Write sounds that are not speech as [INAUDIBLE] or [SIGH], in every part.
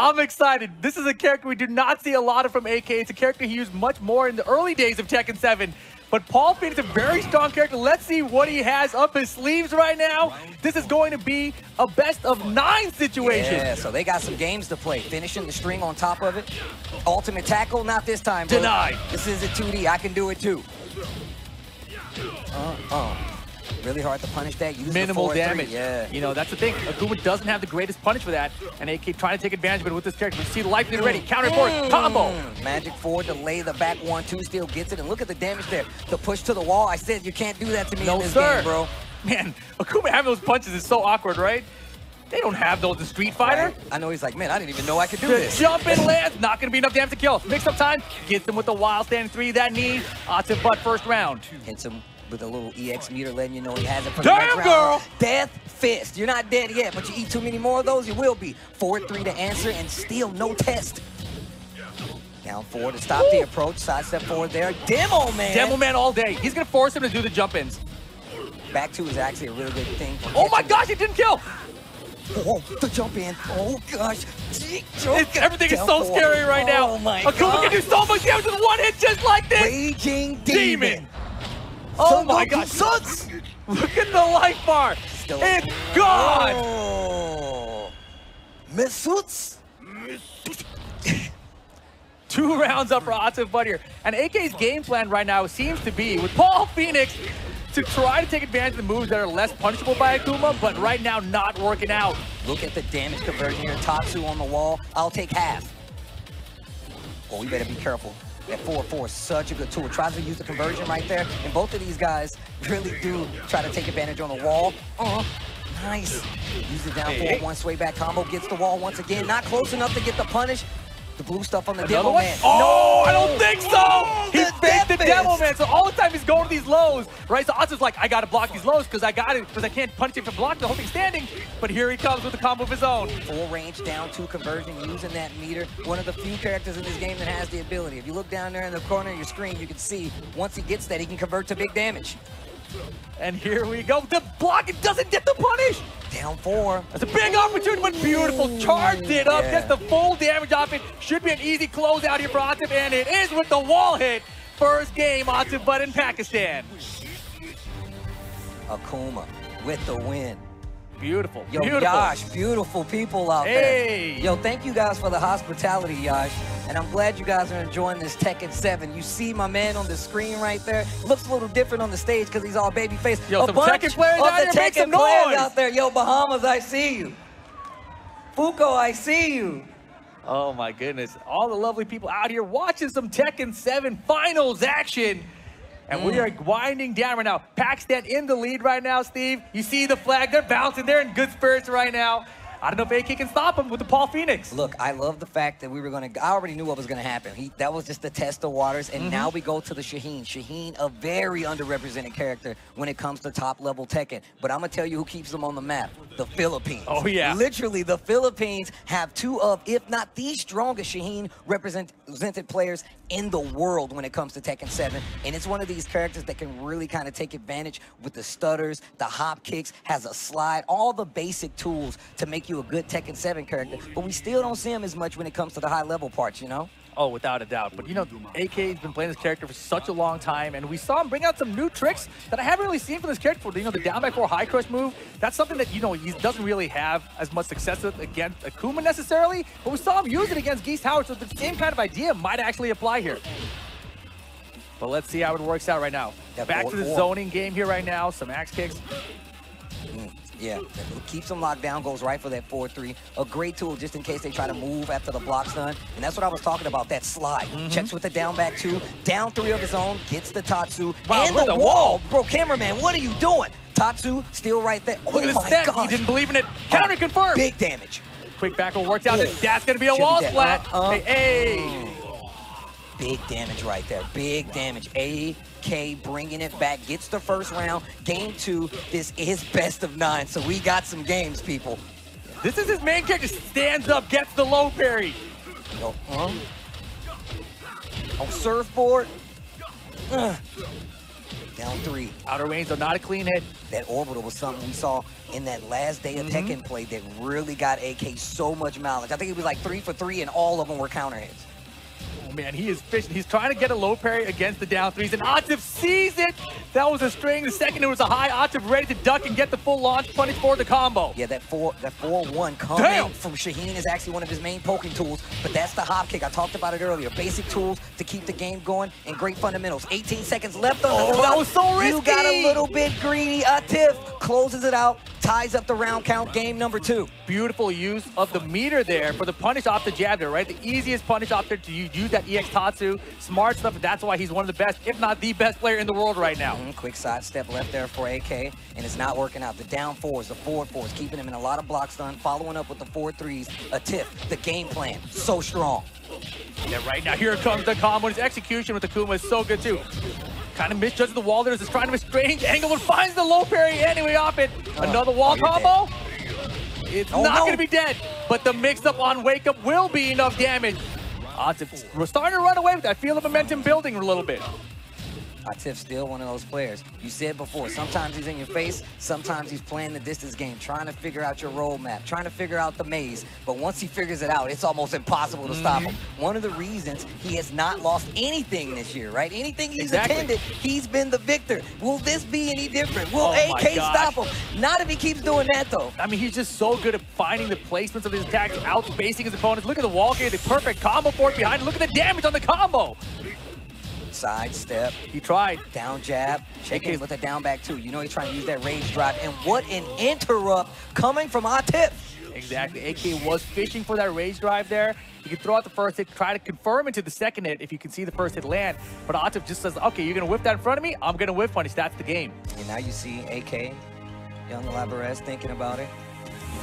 I'm excited. This is a character we do not see a lot of from AK. It's a character he used much more in the early days of Tekken 7. But Paul Phoenix is a very strong character. Let's see what he has up his sleeves right now. This is going to be a best of nine situation. Yeah, so they got some games to play. Finishing the string on top of it. Ultimate tackle, not this time, bro. Denied. This is a 2D. I can do it too. Uh, uh. Really hard to punish that. Use Minimal the 4 damage. Yeah. You know, that's the thing. Akuma doesn't have the greatest punish for that. And they keep trying to take advantage of it with this character. You see lead ready. Counter forward. Combo. Mm, Magic 4 delay the back 1-2 still gets it. And look at the damage there. The push to the wall. I said you can't do that to me No, in this sir. game, bro. Man, Akuma having those punches is so awkward, right? They don't have those in Street Fighter. Right? I know he's like, man, I didn't even know I could do The this. jump in land, not gonna be enough damage to kill. Mix up time, gets him with the wild stand three, that knee, Atif butt first round. Hits him with a little EX meter letting you know he has it for Damn, the girl! Death Fist. You're not dead yet, but you eat too many more of those, you will be. 4-3 to answer and still no test. Down four to stop the approach. Side step forward there. Demo man. Demo man all day. He's gonna force him to do the jump ins. Back two is actually a really good thing. Oh my gosh, he didn't kill! Oh, the jump in. Oh gosh. It's, everything is so scary right now. Oh my Akuma can do so much damage with one hit just like this. Raging Demon. Demon. Oh Son my god, gosh. Suns. [LAUGHS] Look at the life bar. Still- It's gone. Oh. Misuts. [LAUGHS] Two rounds up for Atif Butt here. And AK's game plan right now seems to be, with Paul Phoenix, to try to take advantage of the moves that are less punishable by Akuma, but right now not working out. Look at the damage conversion here. Tatsu on the wall. I'll take half. Oh, you better be careful. That 4-4 is such a good tool. Tries to use the conversion right there. And both of these guys really do try to take advantage on the wall. Uh, nice. Use the down Hey, four, hey. one sway back combo. Gets the wall once again. Not close enough to get the punish. The blue stuff on the Another demo one? man. Oh, no. I don't think so. Oh, he the faked the demo man. So all the time he's going to these lows, right? So Atif's like, I gotta block these lows because I got it because I can't punish him to block the whole thing standing. But here he comes with a combo of his own. Full range down two conversion using that meter. One of the few characters in this game that has the ability. If you look down there in the corner of your screen, you can see once he gets that, he can convert to big damage. And here we go. The block, it doesn't get the punish. Down four. That's a big opportunity, but beautiful. Charged it up, Yeah. gets the full damage off it. Should be an easy closeout here for Atif, and it is with the wall hit. First game, Atif, but in Pakistan. Akuma with the win. Beautiful. Yo, Beautiful. Yash, beautiful people out Hey. there. Yo, thank you guys for the hospitality, Yash. And I'm glad you guys are enjoying this Tekken 7. You see my man on the screen right there. Looks a little different on the stage because he's all baby face. Yo, a some bunch Tekken players out the here, make Tekken some players noise. out there. Yo, Bahamas, I see you. Fuko, I see you. Oh my goodness. All the lovely people out here watching some Tekken 7 finals action. And we mm. are winding down right now. Pakistan in the lead right now, Steve. You see the flag. They're bouncing. They're in good spirits right now. I don't know if AK can stop them with the Paul Phoenix. Look, I love the fact that we were going to. I already knew what was going to happen. He, that was just to test of waters, and mm-hmm. now we go to the Shaheen. Shaheen, a very underrepresented character when it comes to top level Tekken. But I'm gonna tell you who keeps them on the map: the Philippines. Oh, yeah. Literally, the Philippines have two of, if not the strongest Shaheen represented players in the world when it comes to Tekken 7. And it's one of these characters that can really kind of take advantage with the stutters, the hop kicks, has a slide, all the basic tools to make you a good Tekken 7 character. But we still don't see him as much when it comes to the high level parts, you know? Oh, without a doubt. But you know, AK's been playing this character for such a long time, and we saw him bring out some new tricks that I haven't really seen from this character. You know, the down by four high crush move, that's something that, you know, he doesn't really have as much success with against Akuma necessarily, but we saw him use it against Geese Howard, so the same kind of idea might actually apply here. But let's see how it works out right now. Back to the zoning game here right now, some axe kicks. Mm, yeah, keeps them locked down, goes right for that 4-3. A great tool just in case they try to move after the block's done. And that's what I was talking about, that slide. Mm-hmm. Checks with the down back two, down three of his own, gets the Tatsu. Wow, and the wall. Bro, cameraman, what are you doing? Tatsu still right there. Look oh at his my step. He didn't believe in it. Counter confirmed. Big damage. Quick back will work out. Oh. That's going to be a Should wall splat. Uh, uh. hey, hey. Big damage right there. Big damage. AK bringing it back. Gets the first round. Game two. This is best of nine. So we got some games, people. This is his main character. Stands up, gets the low parry. Yo, um, on surfboard. Ugh. Down three. Outer range, though, not a clean hit. That orbital was something we saw in that last day of Mhm. Tekken play that really got AK so much mileage. I think it was like three for three, and all of them were counter hits. Oh, man, he is fishing. He's trying to get a low parry against the down threes, and Atif sees it. That was a string. The second, it was a high. Atif ready to duck and get the full launch punish for the combo. Yeah, that four that four one coming Damn. from Shaheen is actually one of his main poking tools, but that's the hop kick. I talked about it earlier. Basic tools to keep the game going and great fundamentals. 18 seconds left on the Oh, clock. that was so risky! You got a little bit greedy. Atif closes it out, ties up the round count. Game number two. Beautiful use of the meter there for the punish off the jab there, right? The easiest punish off there to use that EX Tatsu. Smart stuff, and that's why he's one of the best, if not the best player in the world right now. Mhm, Quick side step left there for AK, and it's not working out. The down fours, the forward fours, keeping him in a lot of blocks done, following up with the four threes. Atif, the game plan, so strong. Yeah, right now, here comes the combo. His execution with the Kuma is so good, too. Kind of misjudges the wall there. Is trying to be strange angle, but finds the low parry anyway off it. Another wall oh, combo. It's Oh, not no. going to be dead, but the mix-up on Wake Up will be enough damage. Atif, we're starting to run away with that. Feel the momentum building a little bit. Atif's still one of those players. You said before, sometimes he's in your face, sometimes he's playing the distance game, trying to figure out your roadmap, trying to figure out the maze. But once he figures it out, it's almost impossible to stop him. Mm-hmm. One of the reasons he has not lost anything this year, right? Anything he's Exactly. attended, he's been the victor. Will this be any different? Will Oh AK stop him? Not if he keeps doing that, though. I mean, he's just so good at finding the placements of his attacks, outspacing his opponents. Look at the wall here, the perfect combo for it behind. Look at the damage on the combo. Side step, He tried. down jab, AK's with a down back too. You know he's trying to use that rage drive. And what an interrupt coming from Atif. Exactly. AK was fishing for that rage drive there. He could throw out the first hit, try to confirm into the second hit if you can see the first hit land. But Atif just says, okay, you're going to whip that in front of me? I'm going to whip punish. That's the game. And now you see AK, young Laverez thinking about it.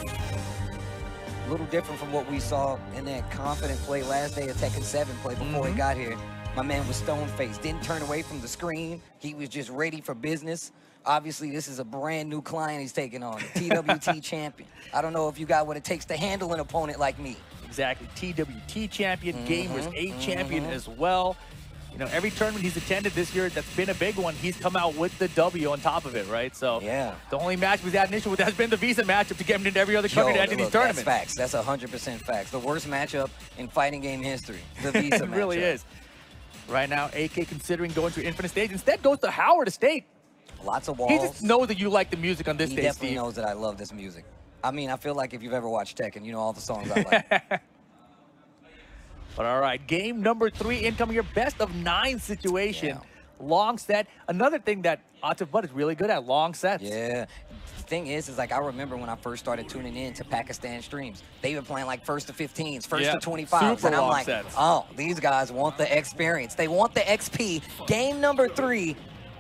A little different from what we saw in that confident play last day of Tekken 7 play before he Mhm. got here. My man was stone faced, didn't turn away from the screen. He was just ready for business. Obviously, this is a brand new client he's taking on, the TWT [LAUGHS] champion. I don't know if you got what it takes to handle an opponent like me. Exactly. TWT champion, Gamers Mhm, 8 champion mhm. as well. You know, every tournament he's attended this year that's been a big one, he's come out with the W on top of it, right? So Yeah. the only match we've had an issue with has been the Visa matchup to get him into every other Yo, to enter these look, that's tournaments. facts. That's 100% facts. The worst matchup in fighting game history. The [LAUGHS] Visa it really is. Right now, AK considering going to Infinite Stage. Instead, goes to Howard Estate. Lots of walls. He just knows that you like the music on this He stage, He definitely Steve. knows that I love this music. I mean, I feel like if you've ever watched Tekken, you know all the songs I like. [LAUGHS] But all right, game number three incoming your best of nine situation. Yeah. Long set. Another thing that Atif Butt is really good at, long sets. yeah. The thing is, is like I remember when I first started tuning in to Pakistan streams, they were playing like first to 15s, first Yeah, to 25s, super and I'm like, sets. oh, these guys want the experience. They want the XP. Game number three.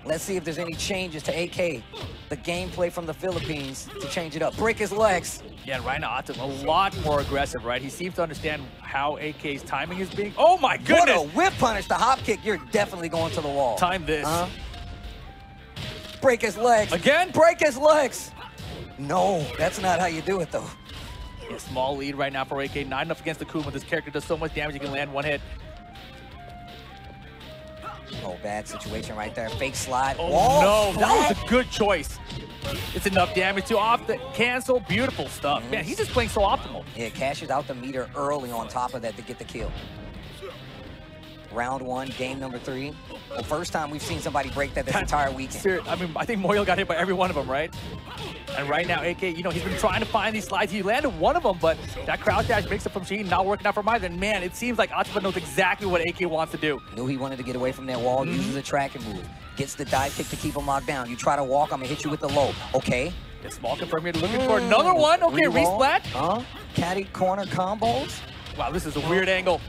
Let's see if there's any changes to AK, the gameplay from the Philippines to change it up. Break his legs. Yeah, right now Atif a lot more aggressive, right? He seems to understand how AK's timing is being. Oh my goodness! What a whip punish, the hop kick. You're definitely going to the wall. Time this. Huh? Break his legs. Again? Break his legs. No, that's not how you do it, though. Yeah, small lead right now for AK. Not enough against the Kuma. This character does so much damage, he can land one hit. Oh, bad situation right there. Fake slide. Oh Wall no, that was a good choice. It's enough damage to off the cancel. Beautiful stuff. Man, he's just playing so optimal. Yeah, cashes out the meter early on top of that to get the kill. Round one, game number three. Well, first time we've seen somebody break that this entire weekend. I mean, I think Moyle got hit by every one of them, right? And right now, AK, you know, he's been trying to find these slides. He landed one of them, but that crouch dash makes it from Sheen not working out for Myther. And man, it seems like Atifa knows exactly what AK wants to do. Knew he wanted to get away from that wall, Mm-hmm. uses a tracking move. Gets the dive kick to keep him locked down. You try to walk, I'm gonna hit you with the low. Okay. Get small confirm here, looking for another one. Okay, resplat. Huh? Caddy corner combos. Wow, this is a weird angle.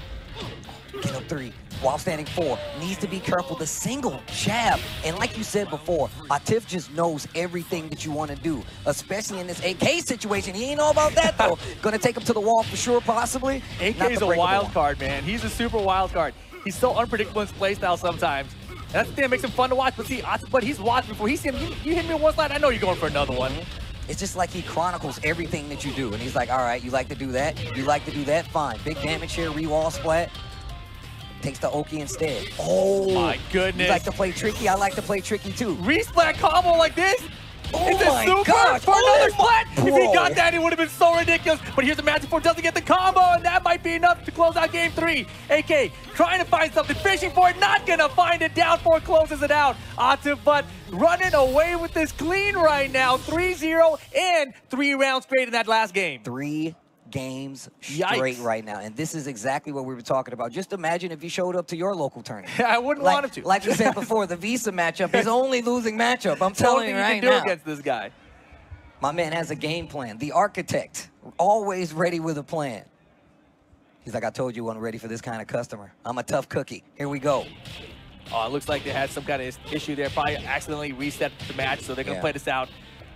Get up three. While standing four, needs to be careful. The single jab. And like you said before, Atif just knows everything that you want to do, especially in this AK situation. He ain't know about that though. [LAUGHS] Gonna take him to the wall for sure, possibly. AK is a wild card, man. He's a super wild card. He's so unpredictable in his playstyle sometimes. And that's the thing that makes him fun to watch. But see, but he's watched before. He's seen you, you hit me one slide, I know you're going for another one. Mm-hmm. It's just like he chronicles everything that you do. And he's like, all right, you like to do that? You like to do that? Fine. Big damage here, re-wall splat. Takes the Oki instead. Oh, My goodness. You like to play tricky? I like to play tricky too. Resplat combo like this? Oh Is it my super gosh. for another Oh my- splat? If he got that, it would have been so ridiculous. But here's the Magic Four, doesn't get the combo, and that might be enough to close out game three. AK trying to find something, fishing for it, not gonna find it. Down four closes it out. Atif, but running away with this clean right now. 3-0 and three rounds straight in that last game. Three games Yikes. straight right now, and this is exactly what we were talking about. Just imagine if he showed up to your local tournament. [LAUGHS] I wouldn't like, want him to. Like we said [LAUGHS] before, the Visa matchup is only losing matchup. I'm telling you you right can do now. against this guy. My man has a game plan. The architect, always ready with a plan. He's like, I told you, I'm ready for this kind of customer. I'm a tough cookie. Here we go. Oh, it looks like they had some kind of issue there. Probably accidentally reset the match, so they're gonna Yeah. play this out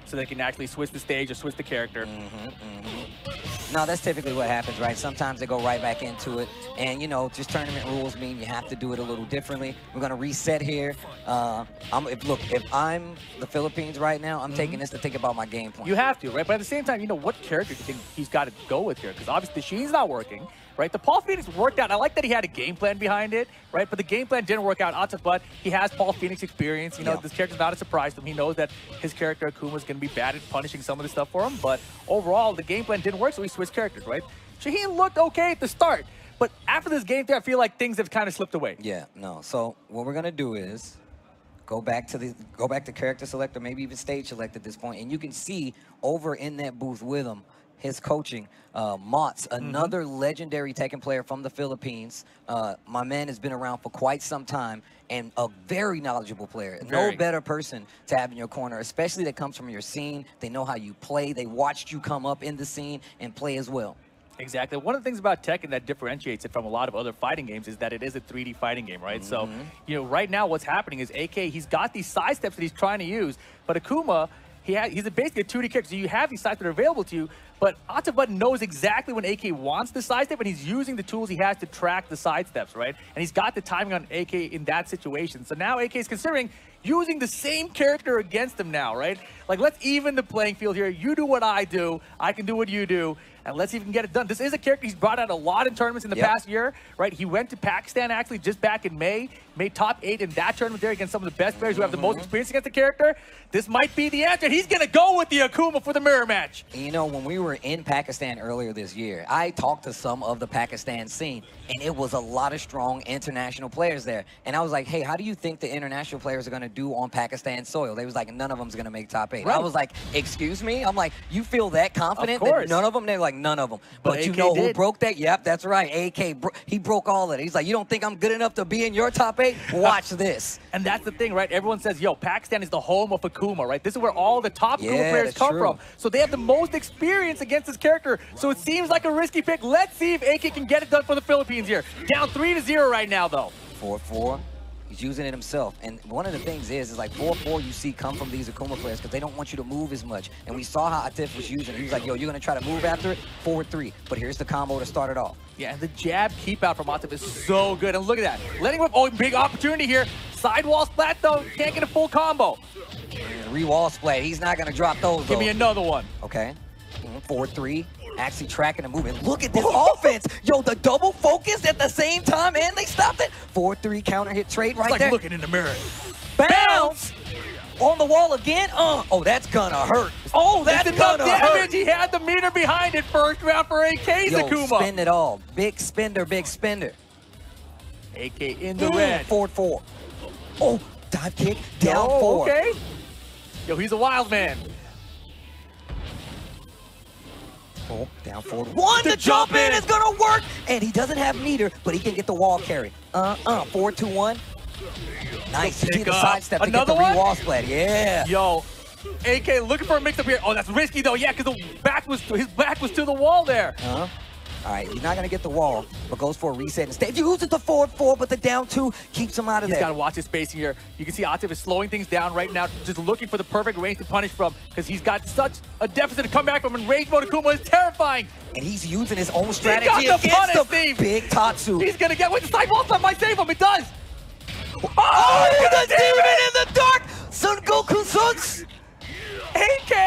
so they can actually switch the stage or switch the character. Mm-hmm, mm-hmm. No, that's typically what happens, right? Sometimes they go right back into it. And, you know, just tournament rules mean you have to do it a little differently. We're going to reset here. Uh, I'm, if, look, if I'm the Philippines right now, I'm taking mm-hmm. this to think about my game plan. You have to, right? But at the same time, you know, what character do you think he's got to go with here? Because obviously Sheen's not working, right? The Paul Phoenix worked out. I like that he had a game plan behind it, right? But the game plan didn't work out. Atif, but he has Paul Phoenix experience. You know, Yeah. this character's not a surprise to him. He knows that his character Akuma's going to be bad at punishing some of the stuff for him. But overall, the game plan didn't work, so he switched characters, right? Shaheen looked okay at the start. But after this game, I feel like things have kind of slipped away. Yeah, no. So what we're gonna do is go back to the go back to character select or maybe even stage select at this point, and you can see over in that booth with him his coaching. Uh, Mott's, Mm-hmm. another legendary Tekken player from the Philippines. Uh, my man has been around for quite some time and a very knowledgeable player. Very. No better person to have in your corner, especially that comes from your scene. They know how you play. They watched you come up in the scene and play as well. Exactly. One of the things about Tekken that differentiates it from a lot of other fighting games is that it is a 3D fighting game, right? So, you know, right now what's happening is AK, he's got these side steps that he's trying to use, but Akuma, he ha- he's basically a 2D character, so you have these sides that are available to you, but Atif Butt knows exactly when AK wants the side step, and he's using the tools he has to track the side steps, right? And he's got the timing on AK in that situation. So now AK is considering using the same character against him now, right? Like, let's even the playing field here. You do what I do, I can do what you do, and let's even get it done. This is a character he's brought out a lot in tournaments in the Yep. past year, right? He went to Pakistan actually just back in May, made top eight in that tournament there against some of the best players who have the most mm-hmm. experience against the character. This might be the answer. He's gonna go with the Akuma for the mirror match. You know, when we were in Pakistan earlier this year, I talked to some of the Pakistan scene, and it was a lot of strong international players there. And I was like, hey, how do you think the international players are going to do on Pakistan soil? They was like, none of them's going to make top eight. I was like, excuse me? I'm like, you feel that confident course. that none of them? They're like, none of them. But But, you know who broke that? Yep, that's right. AK, bro- he broke all of it. He's like, you don't think I'm good enough to be in your top eight? Watch this. [LAUGHS] And that's the thing, right? Everyone says, yo, Pakistan is the home of Akuma, right? This is where all the top Akuma players come true. from. So they have the most experience against this character. So it seems like a risky pick. Let's see if AK can get it done for the Philippines here. Down 3 to 0 right now, though. 4-4. He's using it himself. And one of the things is, is like 4-4 you see come from these Akuma players because they don't want you to move as much. And we saw how Atif was using it. He was like, yo, you're going to try to move after it? Forward three. But here's the combo to start it off. Yeah, and the jab keep out from Atif is so good. And look at that. Letting him, oh, big opportunity here. Sidewall splat, though. Can't get a full combo. Re-wall splat. He's not going to drop those, Give me another one. Okay. Mhm, Forward three. Actually tracking the movement. Look at this offense. Yo, the double focus at the same time, and they stopped it. 4-3 counter hit trade right It's like there. looking in the mirror. Bounce! On the wall again. Uh, oh, that's gonna hurt. Oh, that's gonna damage. hurt. He had the meter behind it. First round for AK's Yo, Akuma. spend it all. Big spender, big spender. AK in the Mm, red. Forward four. Oh, dive kick, down Oh, four. Okay. Yo, he's a wild man. Oh, down forward. One, The the jump jump in in. is gonna work. And he doesn't have meter, but he can get the wall carry. Uh-uh, four, two, one. Nice, he did a sidestep to get Another the one? re-wall splat. Yeah. Yo, AK looking for a mix up here. Oh, that's risky though. Yeah, because the back was his back was to the wall there. Uh-huh. All right, he's not gonna get the wall, but goes for a reset instead. Uses the forward four, but the down two keeps him out of He's got to watch his spacing here. You can see Atif is slowing things down right now, just looking for the perfect range to punish from because he's got such a deficit to come back from. And range mode Akuma is terrifying. And he's using his own strategy. got strategy the against punish, the Steve. big Tatsu. He's gonna get with the side wall might save him. It does. Oh, oh he's the demon it! in the dark! Sun Goku Suns!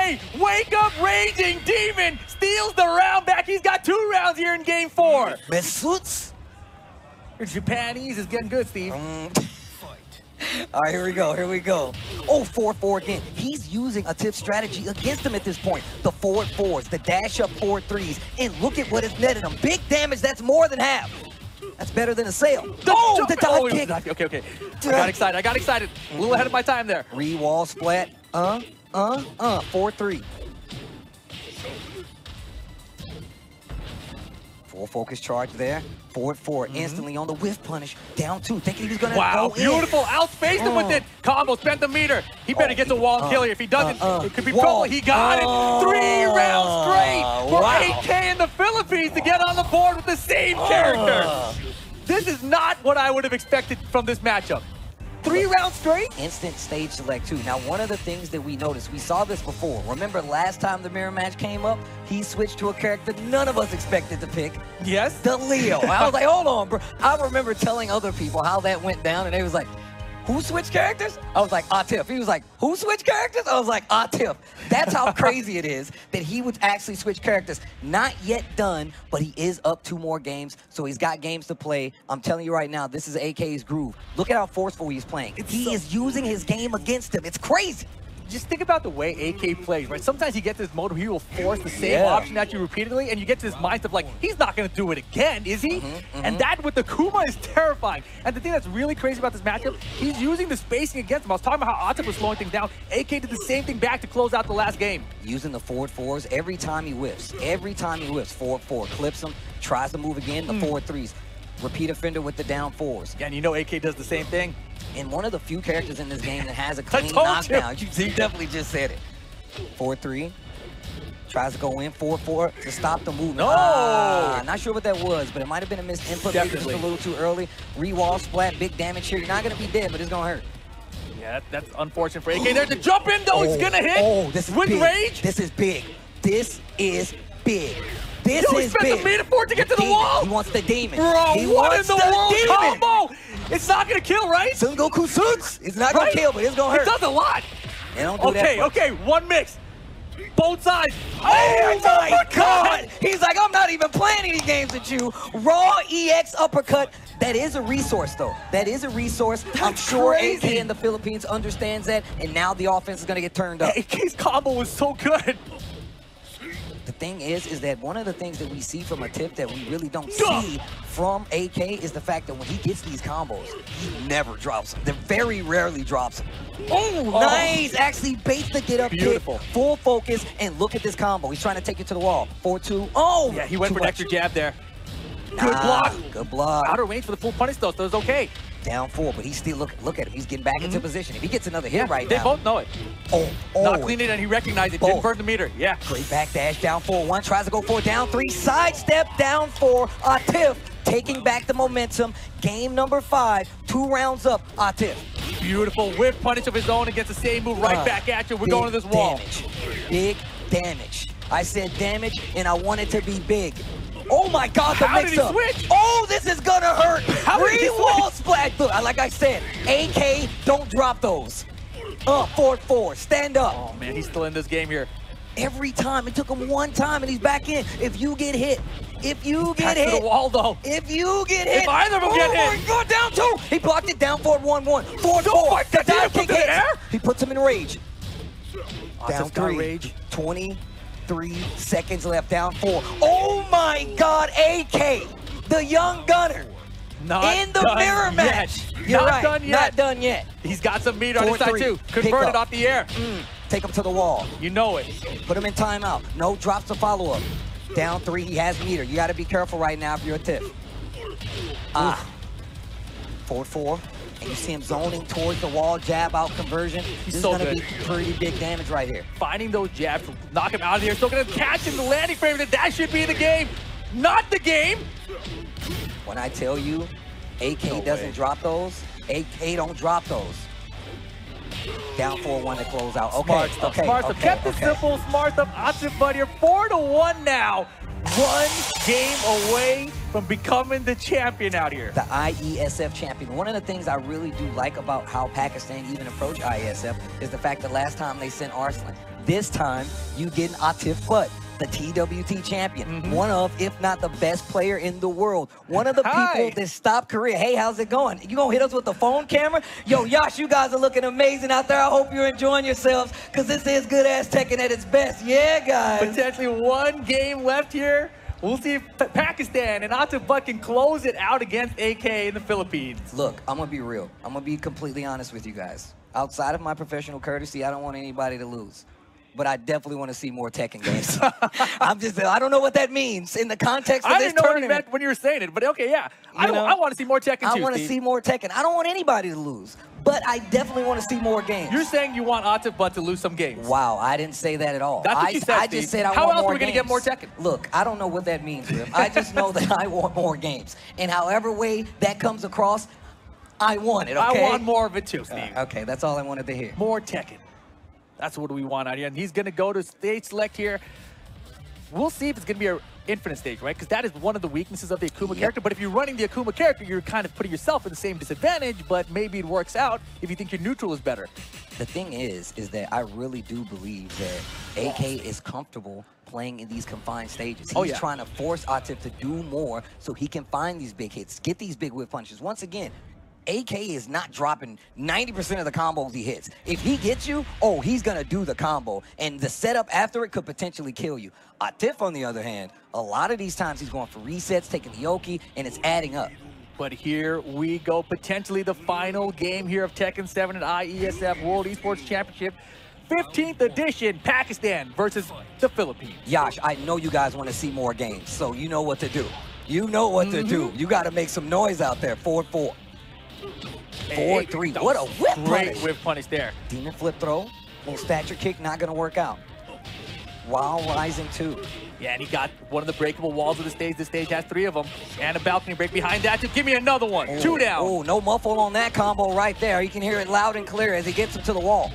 AK, wake up, raging demon, steals the round back. He's got two rounds here in game four. Mesuts? Your Japanese is getting good, Steve. Mm. [LAUGHS] All right, here we go. Here we go. Oh, 4-4 again. He's using a tip strategy against him at this point. The forward fours, the dash up forward threes, and look at what it's netted him. Big damage. That's more than half. That's better than a sale. The oh, jump- the dive oh, kick. Okay, okay. I got excited. I got excited. A little ahead of my time there. Re-wall splat. Uh, uh, uh. 4-3. Full focus charge there. Forward 4 instantly on the whiff punish. Down two, thinking he was gonna Wow, go in. beautiful. Outspaced him with Oh. it. Combo, spent the meter. He better Oh, get the wall and uh, kill. If he doesn't, uh, uh, it could be trouble. He got Oh, it. Three rounds straight for wow. AK in the Philippines to get on the board with the same character. Uh. This is not what I would have expected from this matchup. Three rounds straight? instant stage select too. Now, one of the things that we noticed, we saw this before. Remember last time the mirror match came up, he switched to a character none of us expected to pick, Yes. the Leo. I was like, hold on, bro. I remember telling other people how that went down, and they was like, who switched characters? I was like, Atif. He was like, who switched characters? I was like, Atif. That's how [LAUGHS] crazy it is that he would actually switch characters. Not yet done, but he is up two more games, so he's got games to play. I'm telling you right now, this is AK's groove. Look at how forceful he's playing. It's he so- is using his game against him. It's crazy. Just think about the way AK plays, right? Sometimes he gets this mode where he will force the same Yeah. option at you repeatedly, and you get to this mindset of like, he's not going to do it again, is he? Mm-hmm, And that with the Kuma is terrifying. And the thing that's really crazy about this matchup, he's using the spacing against him. I was talking about how Atif was slowing things down. AK did the same thing back to close out the last game. Using the forward fours every time he whips. Every time he whips, forward four, clips him, tries to move again, the Hmm. forward threes. Repeat offender with the down fours. Yeah, And you know AK does the same thing. and one of the few characters in this game that has a [LAUGHS] clean knockdown. You. you definitely just said it. 4-3. Tries to go in 4-4 to stop the movement. No! Ah, not sure what that was, but it might have been a missed input, maybe just a little too early. Re-wall splat, big damage here. You're not going to be dead, but it's going to hurt. Yeah, that, that's unfortunate for AK. There's a jump in though. It's gonna hit. Oh, this is with big. rage. This is big. This is big. This Yo, he is spent big. the meter for it to get to the Demon. wall. He wants the demon. Bro, he what in wants the, world demon. combo? It's not gonna kill, right? Sun Goku Suits. It's not Right? to kill, but it's to hurt. It does a lot. They don't do Okay, that okay, one mix. Both sides. Oh it's my uppercut! god! He's like, I'm not even playing any games with you. Raw EX uppercut. That is a resource, though. That is a resource. I'm sure crazy. AK in the Philippines understands that, and now the offense is going to get turned up. AK's combo was so good. Thing is, is that one of the things that we see from Atif that we really don't see from AK is the fact that when he gets these combos, he never drops them. They very rarely drops them. Oh, Oh. nice! Actually baits the get up Beautiful. kick, full focus, and look at this combo. He's trying to take it to the wall. 4-2. Oh! Yeah, he went for an extra jab there. Good Ah, block. Good block. Out of range for the full punish though, so it's okay. Down four, but he's still look. Look at him. He's getting back into position. If he gets another hit right they now, both know it. oh, oh, Not clean it and he recognized it. Both. Didn't burn the meter. Yeah. Great back dash, down four, one, tries to go four, down three, sidestep, down four, Atif, taking back the momentum. Game number five, two rounds up, Atif. Beautiful whip punish of his own against the same move right Uh, back at you. We're going to this wall. Damage. Big damage. I said damage, and I want it to be big. Oh my god, the How mix up. Switch? Oh, this is gonna hurt. How Three wall splash. Look, like I said, AK, don't drop those. Uh, 4-4, stand up. Oh man, he's still in this game here. Every time, it took him one time and he's back in. If you get hit, if you get hit. the wall though. If you get hit. If either of them oh, get hit. He's going down two. He blocked it down forward 1-1. One, one. 4-4, the dive kick hits. He puts him in rage. Down three, rage. 20, Three seconds left, down four. Oh my god, AK, the young gunner. Not in the mirror match. Yet. You're not right. done yet. Not done yet. He's got some meat on his side too. Converted off the air. Mm. Take him to the wall. You know it. Put him in timeout. No drops to follow up. Down three, he has meter. You got to be careful right now if you're Atif. Ah. Forward four. And you see him zoning towards the wall, jab out conversion. this so is going to be pretty big damage right here. Finding those jabs, knock him out of here. Still gonna catch him the landing frame. That should be the game. Not the game. When I tell you AK No doesn't way. drop those, AK don't drop those. Down 4-1 to close out. Okay, Smart stuff. okay, smart okay, Kept it simple. Smart stuff. Atif Butt here. Four to one now. One game away from becoming the champion out here. the IESF champion. One of the things I really do like about how Pakistan even approach IESF is the fact that last time they sent Arslan. This time, you get an Atif Butt. the TWT champion, Mm-hmm. one of, if not the best player in the world, one of the Hi. people that stopped Korea. Hey, how's it going? You gonna hit us with the phone camera? Yo, Yash, you guys are looking amazing out there. I hope you're enjoying yourselves, because this is good ass Tekken at its best. Yeah, guys. Potentially one game left here. We'll see if Pakistan and Atif Butt can close it out against AK in the Philippines. Look, I'm gonna be real. I'm gonna be completely honest with you guys. Outside of my professional courtesy, I don't want anybody to lose. But I definitely want to see more Tekken games. [LAUGHS] I'm just, I don't know what that means in the context of I this didn't know what you tournament. meant when you were saying it, but okay, yeah. I, know? I want to see more Tekken I want to see more Tekken. I don't want anybody to lose, but I definitely want to see more games. You're saying you want Atif Butt to lose some games. Wow, I didn't say that at all. That's what I, you said, I Steve. just said I How want else more are we gonna get more Tekken? Look, I don't know what that means, Griff. I just know that I want more games. And however way that comes across, I want it, okay? I want more of it too, Steve. Uh, okay, that's all I wanted to hear. More Tekken. That's what we want out here. And he's going to go to stage select here. We'll see if it's going to be an infinite stage, right? Because that is one of the weaknesses of the Akuma Yep. character. But if you're running the Akuma character, you're kind of putting yourself in the same disadvantage, but maybe it works out if you think your neutral is better. The thing is, is that I really do believe that AK is comfortable playing in these confined stages. Oh, he's Oh, yeah. trying to force Atif to do more so he can find these big hits, get these big whip punches. Once again, AK is not dropping 90% of the combos he hits. If he gets you, oh, he's gonna do the combo. And the setup after it could potentially kill you. Atif, on the other hand, a lot of these times he's going for resets, taking the Yoki, and it's adding up. But here we go, potentially the final game here of Tekken 7 and IESF World Esports Championship. 15th edition, Pakistan versus the Philippines. Yash, I know you guys want to see more games, so you know what to do. You know what to do. Mm-hmm. You got to make some noise out there. Forward four. Three. What a whip Great punish. whip punish there. Demon flip throw. Little stature kick, not going to work out. While rising two. Yeah, and he got one of the breakable walls of the stage. The stage has three of them. And a balcony break behind that. Just give me another one. Two down. Oh, no muffle on that combo right there. You can hear it loud and clear as he gets him to the wall.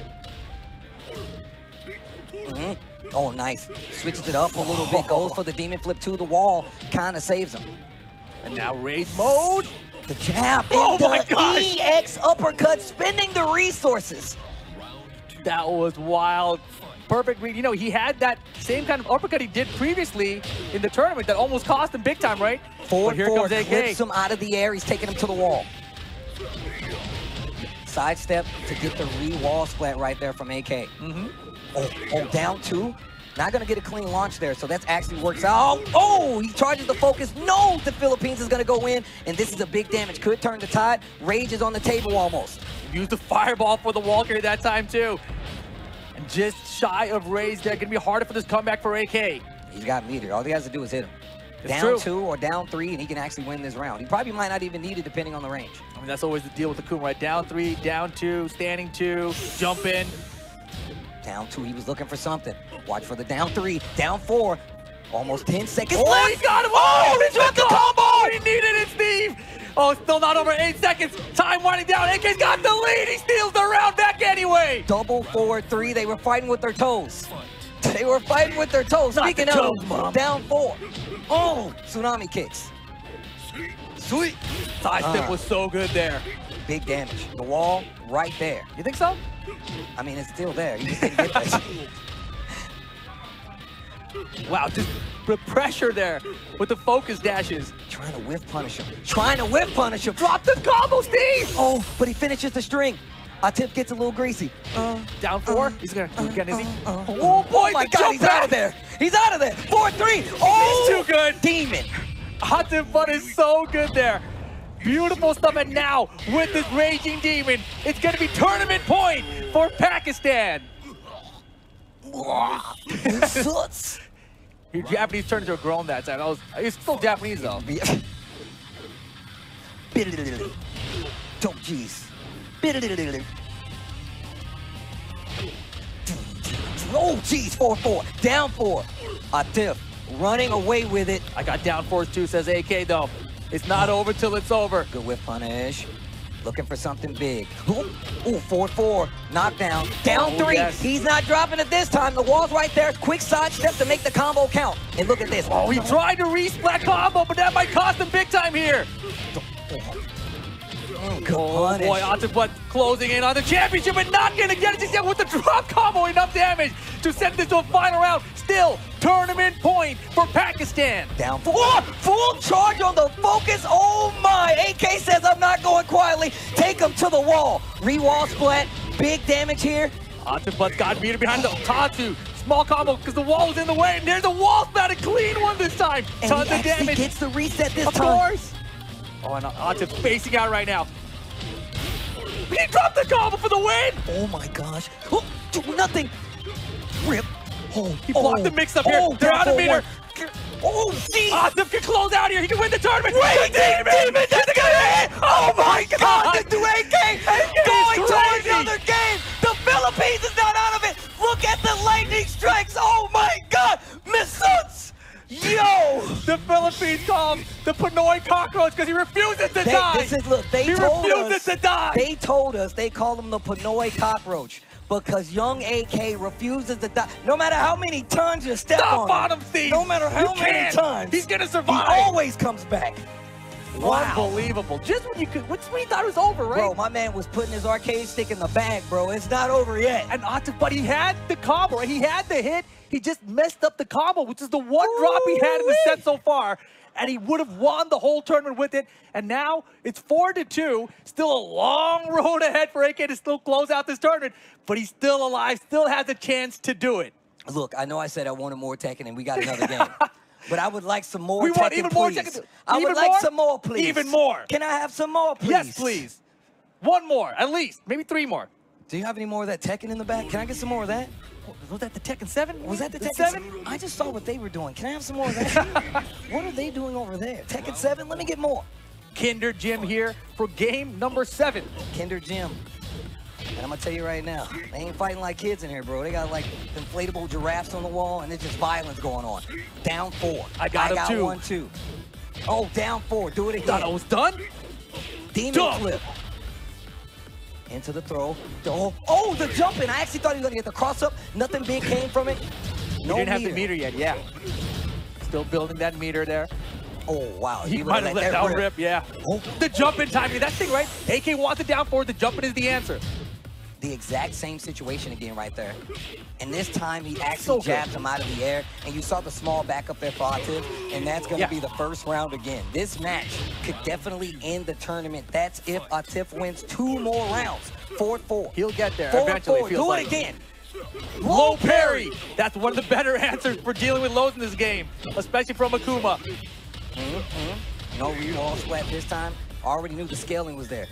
Mhm. Oh, nice. Switches it up a little bit. Goes for the demon flip to the wall. Kind of saves him. And now raid mode. The jab Oh my gosh. EX uppercut, spending the resources. That was wild. Perfect read. You know, he had that same kind of uppercut he did previously in the tournament that almost cost him big time, right? Forward, but here forward, comes AK. flips him out of the air. He's taking him to the wall. Sidestep to get the re-wall splat right there from AK. Mm-hmm. Oh, oh, down two. Not gonna get a clean launch there, so that's actually works out. Oh, oh, he charges the focus. No, the Philippines is gonna go in, and this is a big damage. Could turn the tide. Rage is on the table almost. Used the fireball for the wall carry that time too. And just shy of raise there. Gonna be harder for this comeback for AK. He's got meter. All he has to do is hit him. It's down true. two or down three, and he can actually win this round. He probably might not even need it depending on the range. I mean, that's always the deal with the Kuma, right? Down three, down two, standing two, jump in. Down two, he was looking for something. Watch for the down three, down four. Almost 10 seconds Oh, left. he got him! Oh, he took the combo! He needed it, Steve! Oh, still not over eight seconds. Time winding down. AK's got the lead. He steals the round back anyway. Double forward three. They were fighting with their toes. They were fighting with their toes. Not Speaking the of, Mom. down four. Oh, tsunami kicks. Sweet. Side step Uh. was so good there. Big damage. The wall right there. You think so? I mean, it's still there. You just didn't get that. [LAUGHS] Wow, just the pressure there with the focus dashes. Trying to whiff punish him. Trying to whiff punish him. Drop the combo, Steve! Oh, but he finishes the string. Atif gets a little greasy. Uh, Down four. uh, He's gonna again, is he? uh, uh. oh boy, Oh my God, he's out of there. He's out of there. Four, three. Oh, He's too good. Demon. Hudson Fun is so good there. Beautiful stuff, and now with this Raging Demon, it's gonna be tournament point for Pakistan. [LAUGHS] Your Japanese turned into a grown that time. I was, it's still Japanese though. Biddle-diddle-diddle. Dope G's. Biddle-diddle-diddle. Oh, geez, 4-4. Down four. Atif running away with it. I got down force two, says AK though. It's not over till it's over. Good whip punish. Looking for something big. Ooh, ooh, 4-4. Knockdown. Down Oh, three. yes. He's not dropping it this time. The wall's right there. Quick side step to make the combo count. And look at this. Oh, he tried to re-splat combo, but that might cost him big time here. Oh punish. boy, Octopus closing in on the championship and not gonna get it just yet with the drop combo. Enough damage to send this to a final round. Still, tournament point for Pakistan. Down full, oh, full charge on the focus. Oh my! AK says I'm not going quietly. Take him to the wall. Re-wall splat. Big damage here. Octopus got meter behind the Tatsu. Small combo because the wall was in the way, and there's a wall splat, a clean one this time. And Tons he of damage. gets the reset this Of time. course. Oh, and Octopus facing out right now. He dropped the combo for the win. Oh my gosh. Oh, do nothing. Rip. Oh, He blocked oh, the mix up here. oh, They're out of oh, meter. Oh, geez. Octopus ah, can close out here. He can win the tournament. Wait, Demon! Demon, that's gonna hit! Oh, oh my God! The AK going is towards crazy. another game. The Philippines is not out of it. Look at the lightning strikes. Oh my God! Misuts! Yo! The Philippines calls the Pinoy cockroach because he refuses to They, die. this is look. They he told refuses us. to die. They told us they call him the Pinoy cockroach because young AK refuses to die. No matter how many tons you step Stop on on him, Steve. No matter how You many can't. times. He's gonna survive. He always comes back. Wow. Unbelievable. Just when you could, when you thought it was over, right? Bro, my man was putting his arcade stick in the bag, bro. It's not over yet. and but he had the combo. right? He had the hit. He just messed up the combo, which is the one drop he had in the set so far. And he would have won the whole tournament with it. And now it's four to two. Still a long [LAUGHS] road ahead for AK to still close out this tournament. But he's still alive. Still has a chance to do it. Look, I know I said I wanted more Tekken, and we got another game. [LAUGHS] But I would like some more We want even more. Tekken. I would Even like more? some more, please. Even more. Can I have some more, please? Yes, please. One more, at least. Maybe three more. Do you have any more of that Tekken in the back? Can I get some more of that? Was that the Tekken 7? Was that the, Tekken 7? I just saw what they were doing. Can I have some more of that? [LAUGHS] what are they doing over there? Tekken 7? Let me get more. Kinder Gym here for game number seven. Kinder Gym. And I'm gonna tell you right now, they ain't fighting like kids in here, bro. They got like inflatable giraffes on the wall, and there's just violence going on. Down four. I got him got too. one, two. Oh, down four. Do it again. Thought I was done? Demon Jump. flip. Into the throw. Oh, oh, the jumping. I actually thought he was gonna get the cross up. Nothing big came from it. He No didn't have meter. the meter yet, yeah. Still building that meter there. Oh wow. He, would've might have let that rip. yeah. Oh. The jump in timing, that thing, right? AK wants it down forward, the jumping is the answer. The exact same situation again right there. And this time he actually So jabs him out of the air. And you saw the small back up there for Atif. And that's gonna Yeah. be the first round again. This match could definitely end the tournament. That's if Atif wins two more rounds. 4-4. He'll get there Four, eventually, four. Do like. it again. Low parry. That's one of the better [LAUGHS] answers for dealing with lows in this game, especially from Akuma. Mm-hmm. No re-wall splat this time. Already knew the scaling was there.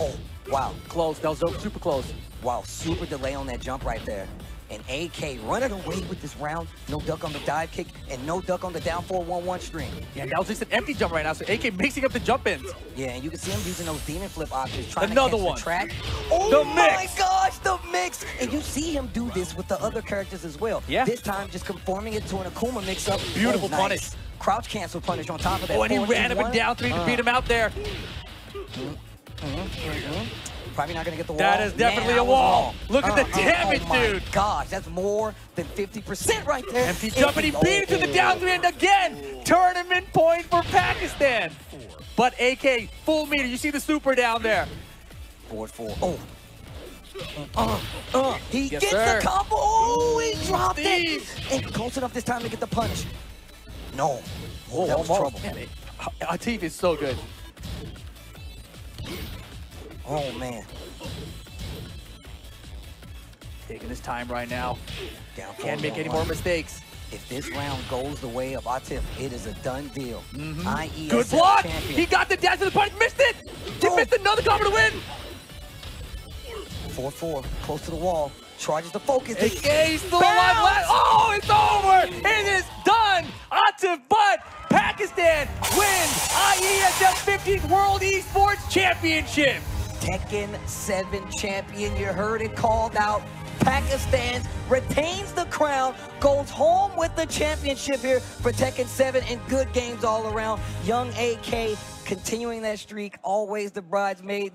Oh, wow. Close. That was super close. Wow, super delay on that jump right there. And AK running away with this round. No duck on the dive kick and no duck on the down 4-1-1 string. Yeah, that was just an empty jump right now. So AK mixing up the jump ins. Yeah, and you can see him using those demon flip options, trying Another to catch one. the track. Oh The my mix. gosh, the mix! And you see him do this with the other characters as well. Yeah. This time, just conforming it to an Akuma mix-up. Beautiful Oh, nice. punish. Crouch cancel punish on top of that. Oh, and he ran him and down three to Uh, beat him out there. Probably not gonna get the wall. That is definitely Man, a wall. wrong. Look at the damage, oh my dude. Gosh, that's more than 50% right there. Empty jump and he beat it to the down three and again. Tournament point for Pakistan. But AK, full meter. You see the super down there. Forward four. Oh. Uh, uh, he Yes, gets sir. the combo. Oh, he dropped Steve. it. And close enough this time to get the punish. No. Oh, that was trouble. Man, it- Atif is so good. Oh, man. Taking his time right now. Down Can't make any one. more mistakes. If this round goes the way of Atif, it is a done deal. IESF Mm-hmm. Good block. champion. He got the dash to the punch. Missed it. He Oh. missed another combo to win. 4-4, close to the wall. Charges the focus. AK still alive. Last- Oh, it's over. It is done. Atif, but Pakistan wins IESF 15th World Esports Championship. Tekken 7 champion. You heard it called out. Pakistan retains the crown, goes home with the championship here for Tekken 7 and good games all around. Young AK continuing that streak, always the bridesmaid.